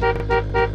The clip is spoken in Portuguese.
Música